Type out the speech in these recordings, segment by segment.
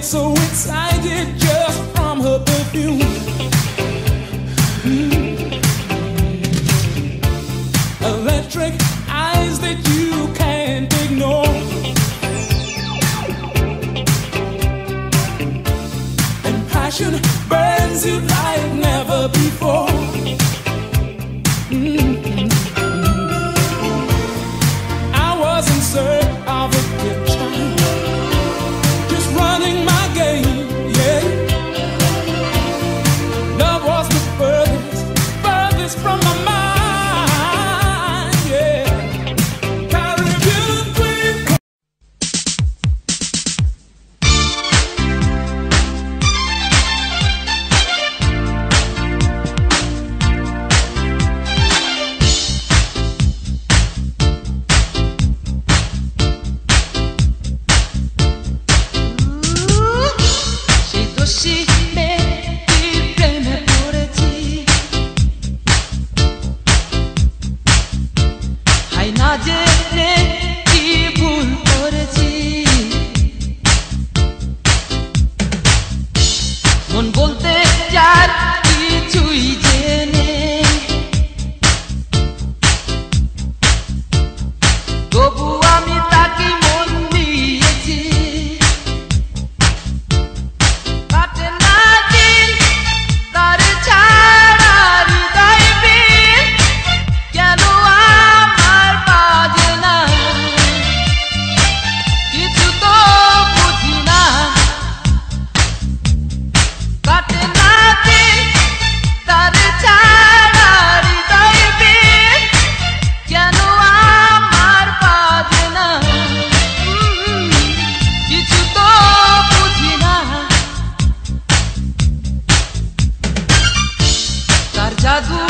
get so excited just from her perfume. Mm. Electric eyes that you can't ignore. And passion burns you like never before. she azul.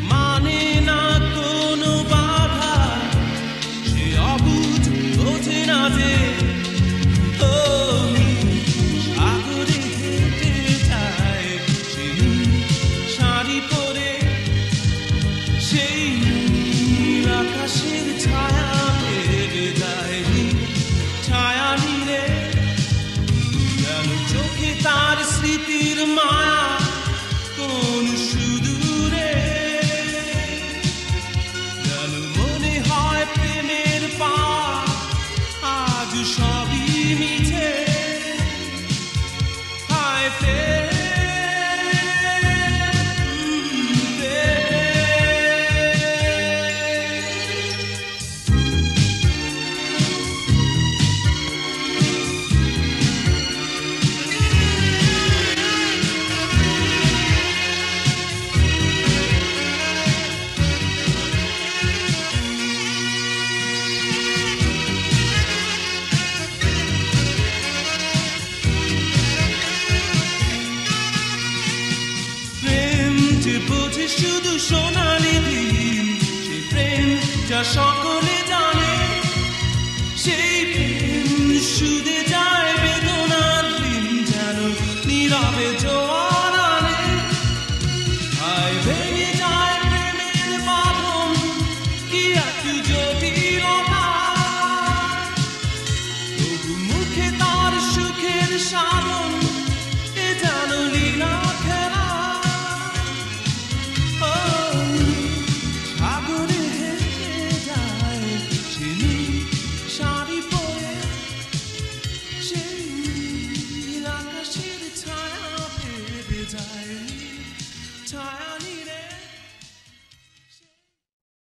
My. fear. সকলে জানে সেই প্রেম সুদে